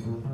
Mm-hmm.